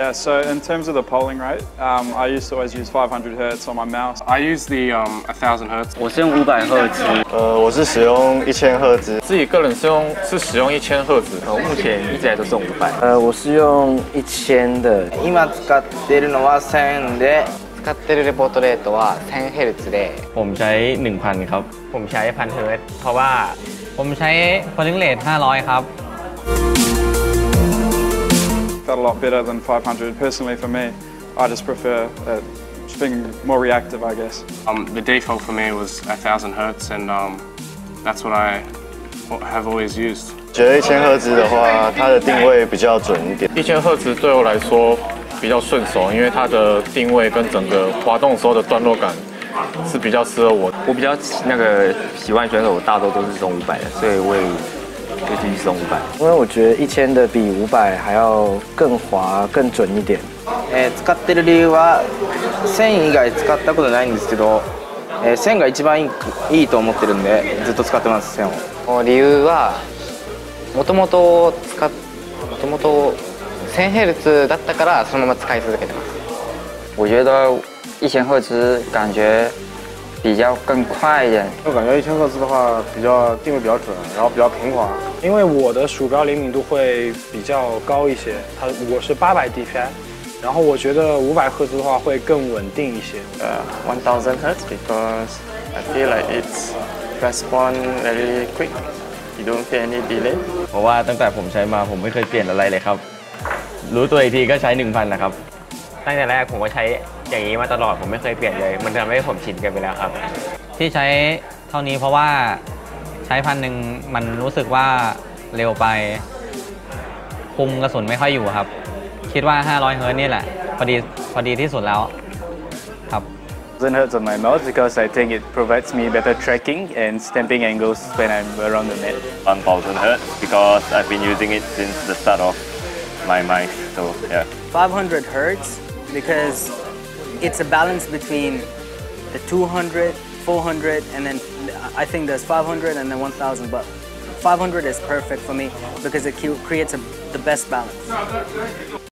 Yeah, so in terms of the polling rate, um, I used to always use 500 hertz on my mouse. I use the um, 1000 hertz. 我是用五百赫兹，呃，我是使用一千赫兹。自己个人是用是使用1000赫兹。我目前一直来都是用五百。呃，我是用一千的。今使っているのは1000で。使ってるレポートレートは1000ヘルツでผมใช้1,000ครับผมใช้1,000เฮิร์ตเพราะว่าผมใช้ polling rate 500ครับ Felt a lot better than 500. Personally, for me, I just prefer uh, just being more reactive, I guess. Um, the default for me was 1000 hertz, and um, that's what I have always used. 觉得一千赫兹的话，它的定位比较准一点。一千赫兹对我来说比较顺手，因为它的定位跟整个滑动时候的段落感是比较适合我。我比较那个喜欢选手，大多都是用五百的，所以我也 会继续用五百。因为我觉得一千的比五百还要更滑、更准一点。え使ってる理由は1000以外使ったことないんですけど、え1000が一番いいいいと思ってるんでずっと使ってます1000を。理由はもともと使っもともと1000赫兹だったからそのまま使い続けてます。我觉得一千赫兹感觉比较更快一点。我感觉一千赫兹的话比较定位比较准，然后比较平滑。因为我的鼠标灵敏度会比较高一些，它我是八百 DPI，然后我觉得五百赫兹的话会更稳定一些。呃，one thousand hertz because I feel like it's respond very quick. You don't feel any delay. เพราะว่าตั้งแต่ผมใช้มาผมไม่เคยเปลี่ยนอะไรเลยครับ รู้ตัวอีกทีก็ใช้ 1,000นะครับ ตั้งแต่แรกผมก็ใช้อย่างนี้มาตลอดผมไม่เคยเปลี่ยนเลย มันทำให้ผมชินกันไปแล้วครับ ที่ใช้เท่านี้เพราะว่าใช้พันหนึ่งมันรู้สึกว่าเร็วไป คุมกระสุนไม่ค่อยอยู่ครับ คิดว่า 500 เฮิร์ตนี่แหละ พอดีพอดีที่สุดแล้วครับ 1000 hertz on my mouse because I think it provides me better tracking and stamping angles when I'm around the net. 1000 hertz because I've been using it since the start of my mice, so yeah. 500 hertz because it's a balance between the 200, 400, and then I think there's 500 and then 1000, but 500 is perfect for me because it creates a, the best balance.